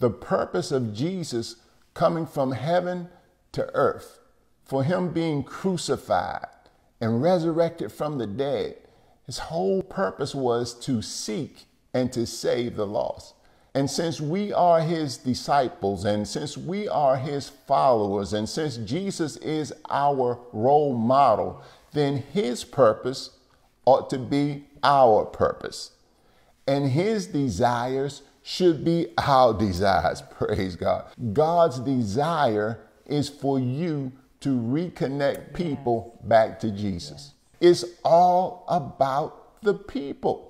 The purpose of Jesus coming from heaven to earth, for him being crucified and resurrected from the dead, his whole purpose was to seek and to save the lost. And since we are his disciples, and since we are his followers, and since Jesus is our role model, then his purpose ought to be our purpose. And his desires should be our desires. Praise God. God's desire is for you to reconnect people back to Jesus. It's all about the people.